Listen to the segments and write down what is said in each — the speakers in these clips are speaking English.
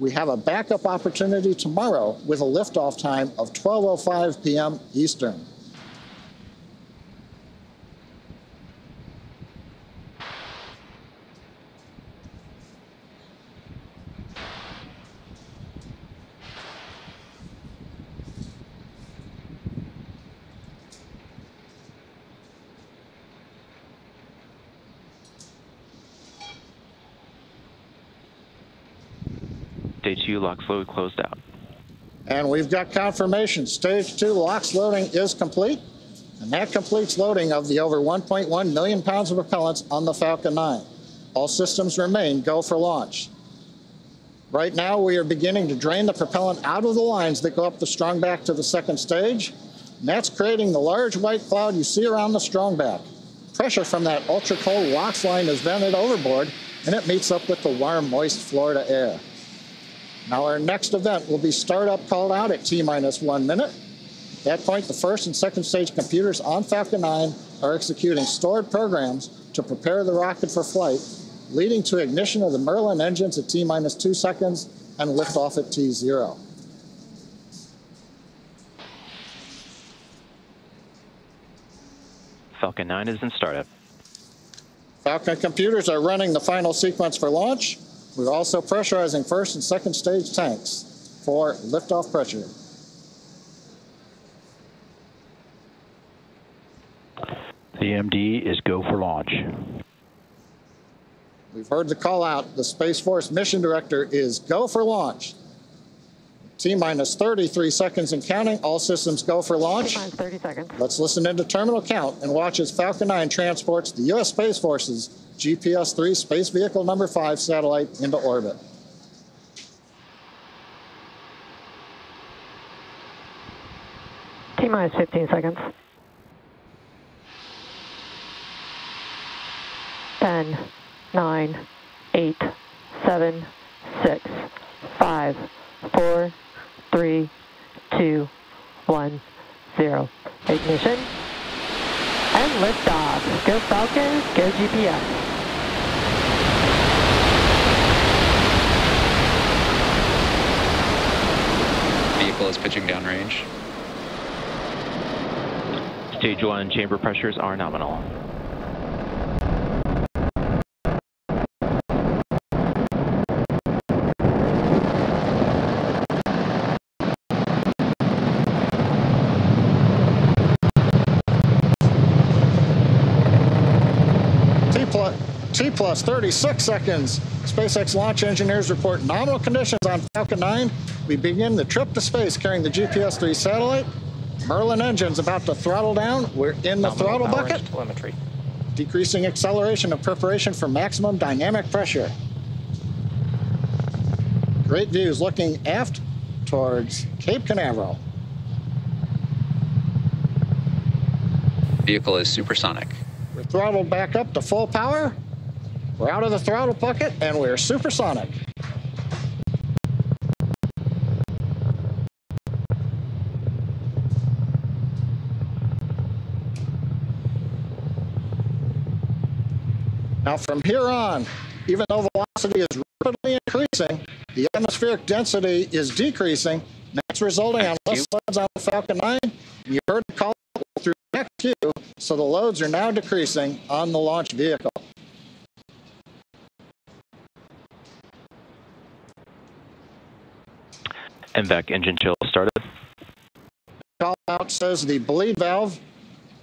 we have a backup opportunity tomorrow with a liftoff time of 12.05 p.m. Eastern. Stage 2 LOX load closed out. And we've got confirmation. Stage 2 LOX loading is complete. And that completes loading of the over 1.1 million pounds of propellants on the Falcon 9. All systems remain go for launch. Right now, we are beginning to drain the propellant out of the lines that go up the strongback to the second stage. And that's creating the large white cloud you see around the strongback. Pressure from that ultra cold LOX line is vented overboard, and it meets up with the warm, moist Florida air. Now our next event will be startup called out at T minus one minute. At that point, the first and second stage computers on Falcon 9 are executing stored programs to prepare the rocket for flight, leading to ignition of the Merlin engines at T minus two seconds and liftoff at T zero. Falcon 9 is in startup. Falcon computers are running the final sequence for launch. We're also pressurizing first and second stage tanks for liftoff pressure. The MD is go for launch. We've heard the call out. The Space Force mission director is go for launch. T minus 33 seconds and counting. All systems go for launch. T 30 seconds. Let's listen into terminal count and watch as Falcon 9 transports the U.S. Space Force's GPS 3 Space Vehicle number 5 satellite into orbit. T minus 15 seconds. 10, 9, 8, 7, 6, 5, 4, 3, 2, 1, 0. Ignition. And liftoff. Go Falcon, go GPS. Vehicle is pitching downrange. Stage 1 chamber pressures are nominal. T plus, T plus 36 seconds. SpaceX launch engineers report nominal conditions on Falcon 9. We begin the trip to space carrying the GPS 3 satellite. Merlin engines about to throttle down. We're in the throttle bucket. Telemetry. Decreasing acceleration of preparation for maximum dynamic pressure. Great views looking aft towards Cape Canaveral. Vehicle is supersonic. We're throttled back up to full power. We're out of the throttle bucket and we're supersonic. Now from here on, even though velocity is rapidly increasing, the atmospheric density is decreasing. That's resulting on less loads on the Falcon 9. You heard the call through next so the loads are now decreasing on the launch vehicle. MVAC engine chill started. Call out says the bleed valve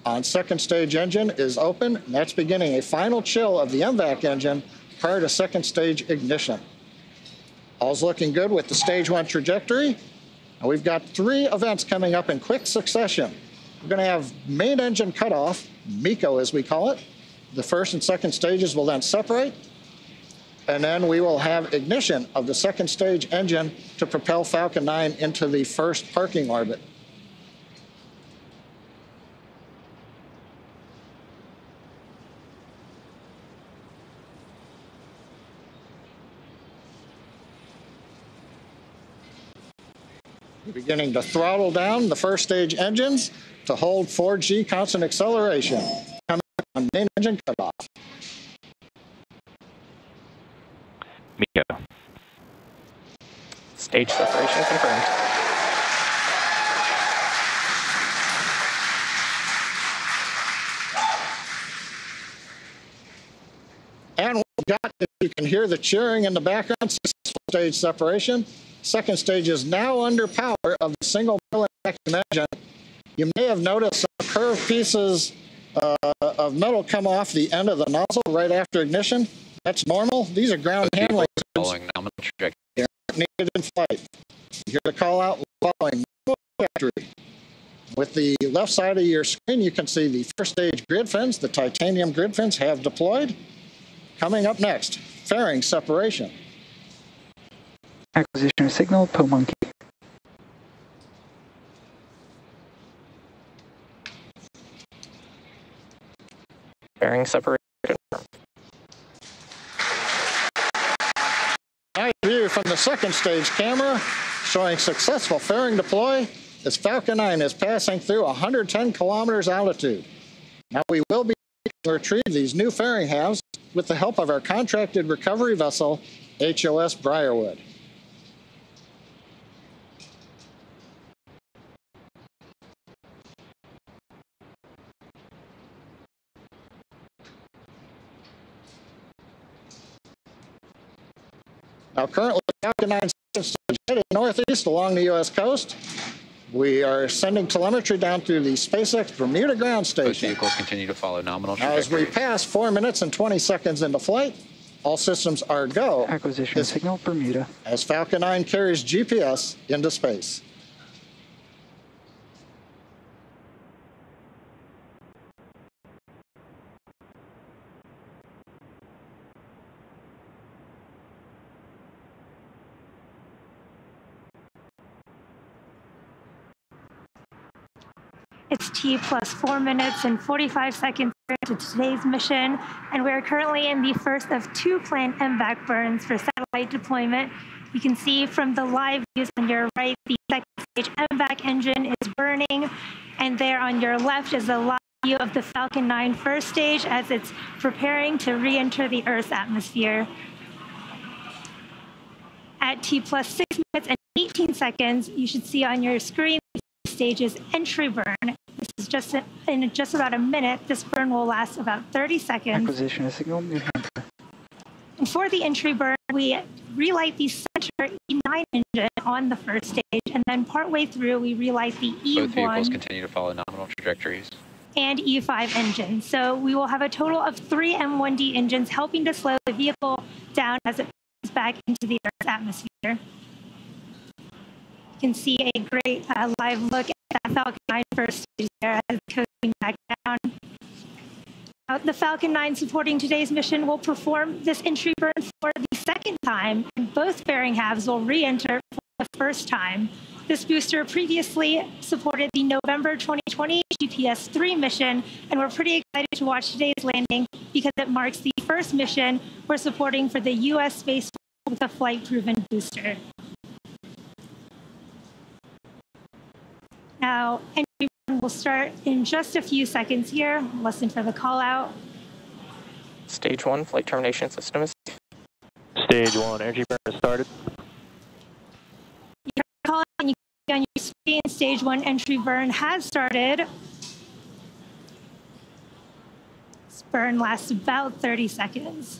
on second stage engine is open. And that's beginning a final chill of the MVAC engine prior to second stage ignition. All's looking good with the stage one trajectory. And we've got three events coming up in quick succession. We're going to have main engine cutoff, MECO as we call it. The first and second stages will then separate. And then we will have ignition of the second stage engine to propel Falcon 9 into the first parking orbit. Beginning to throttle down the first stage engines to hold 4G constant acceleration. Coming on main engine cutoff. MECO. Stage separation confirmed. And we've got, if you can hear the cheering in the background, stage separation. Second stage is now under power of the single barrel engine. You may have noticed some curved pieces uh, of metal come off the end of the nozzle right after ignition. That's normal. These are ground Both handling vehicles following nominal trajectory. needed in flight. You hear the call out following trajectory. With the left side of your screen, you can see the first stage grid fins. The titanium grid fins have deployed. Coming up next, fairing separation. Acquisition of signal, Po Monkey. Fairing separation. From the second stage camera showing successful fairing deploy as Falcon 9 is passing through 110 kilometers altitude. Now we will be to retrieve these new fairing halves with the help of our contracted recovery vessel, HOS Briarwood. Now, currently, Falcon 9 is heading northeast along the U.S. coast. We are sending telemetry down through the SpaceX Bermuda ground Both station. vehicles continue to follow nominal Now, as we pass four minutes and 20 seconds into flight, all systems are go Acquisition of This- signal, Bermuda. as Falcon 9 carries GPS into space. It's T plus four minutes and 45 seconds into today's mission, and we're currently in the first of two planned MVAC burns for satellite deployment. You can see from the live views on your right, the second stage MVAC engine is burning, and there on your left is a live view of the Falcon 9 first stage as it's preparing to re-enter the Earth's atmosphere. At T plus six minutes and 18 seconds, you should see on your screen the stage's entry burn. This is just a, in just about a minute. This burn will last about 30 seconds. Acquisition of signal, New Hampshire. And for the entry burn, we relight the center E9 engine on the first stage, and then partway through, we relight the E1. Both vehicles continue to follow nominal trajectories. and E5 engines. So we will have a total of three M1D engines helping to slow the vehicle down as it comes back into the Earth's atmosphere. Can see a great uh, live look at Falcon 9 first stage there as coasting back down. The Falcon 9 supporting today's mission will perform this entry burn for the second time, and both fairing halves will re-enter for the first time. This booster previously supported the November 2020 GPS-3 mission, and we're pretty excited to watch today's landing because it marks the first mission we're supporting for the U.S. Space Force with a flight-proven booster. Now, entry burn will start in just a few seconds here. Listen for the call out. Stage one flight termination system is Stage one, entry burn has started. You can call out and you can see on your screen stage one entry burn has started. This burn lasts about 30 seconds.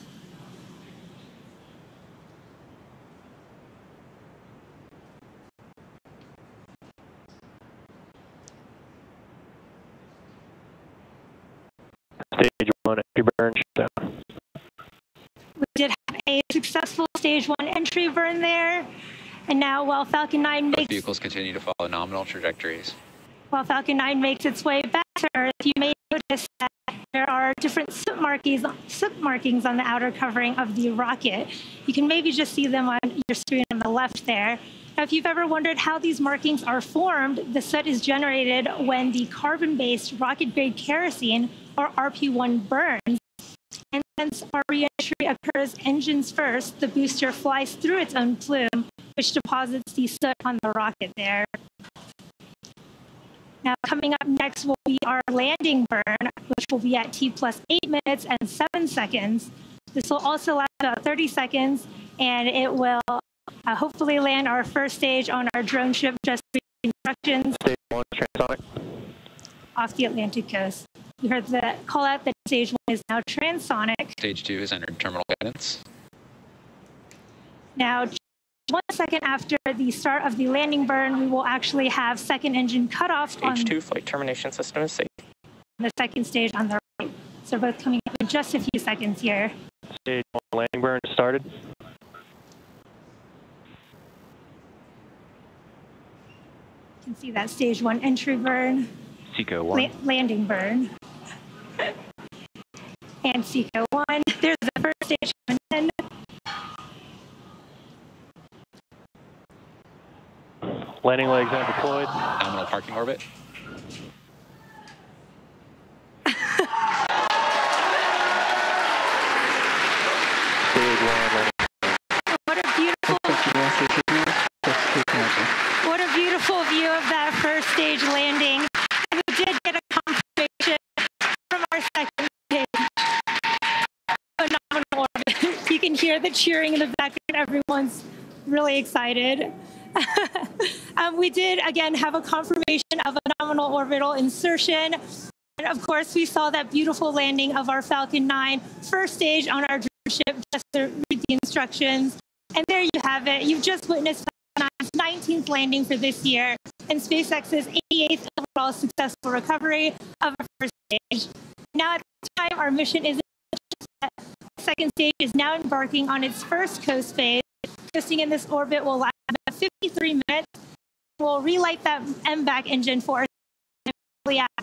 Stage one, entry burn shut. We did have a successful stage one entry burn there. And now while Falcon 9 Both makes vehicles continue to follow nominal trajectories. while Falcon 9 makes its way back to Earth, you may notice that there are different soot markings, soot markings on the outer covering of the rocket. You can maybe just see them on your screen on the left there. Now, if you've ever wondered how these markings are formed, the soot is generated when the carbon-based rocket-grade kerosene, or RP-1, burns. And since our reentry occurs engines first, the booster flies through its own plume, which deposits the soot on the rocket there. Now, coming up next will be our landing burn, which will be at T plus eight minutes and seven seconds. This will also last about 30 seconds, and it will uh, hopefully land our first stage on our drone ship just instructions Stage one, transonic. off the Atlantic coast. You heard the call out that stage one is now transonic. Stage two has entered terminal guidance. Now, one second after the start of the landing burn, we will actually have second engine cutoff on Stage two flight termination system is safe. the second stage on the right. So both coming up in just a few seconds here. Stage one, landing burn started. Can see that stage one entry burn, Seco la- 1. landing burn. And Seco 1. There's the first stage coming in. Landing legs are deployed. Nominal parking orbit. Can hear the cheering in the background. Everyone's really excited. um, we did again have a confirmation of a nominal orbital insertion. And of course, we saw that beautiful landing of our Falcon 9 first stage on our ship just to read the instructions. And there you have it. You've just witnessed Falcon 9's 19th landing for this year and SpaceX's 88th overall successful recovery of our first stage. Now, at this time, our mission is second stage is now embarking on its first coast phase. Coasting in this orbit will last about 53 minutes. We'll relight that MVAC engine for